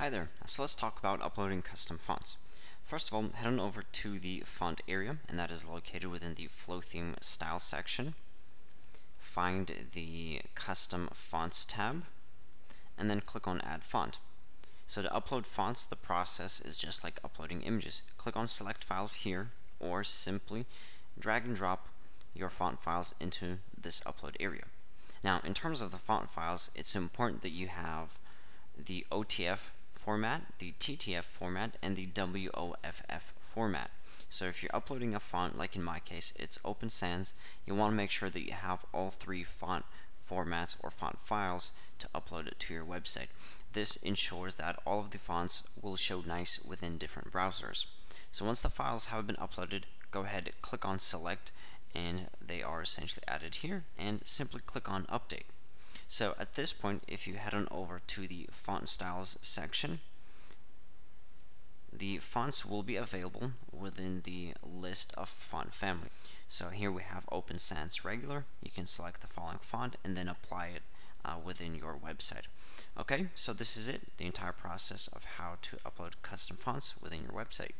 Hi there, so let's talk about uploading custom fonts. First of all, head on over to the font area, and that is located within the Flotheme Style section. Find the Custom Fonts tab, and then click on Add Font. So to upload fonts, the process is just like uploading images. Click on Select Files here, or simply drag and drop your font files into this upload area. Now, in terms of the font files, it's important that you have the OTF format, the TTF format, and the WOFF format. So if you're uploading a font, like in my case, it's Open Sans, you want to make sure that you have all three font formats or font files to upload it to your website. This ensures that all of the fonts will show nice within different browsers. So once the files have been uploaded, go ahead, click on Select, and they are essentially added here, and simply click on Update. So at this point, if you head on over to the font styles section, the fonts will be available within the list of font family. So here we have Open Sans Regular. You can select the following font and then apply it uh, within your website. Okay, so this is it, the entire process of how to upload custom fonts within your website.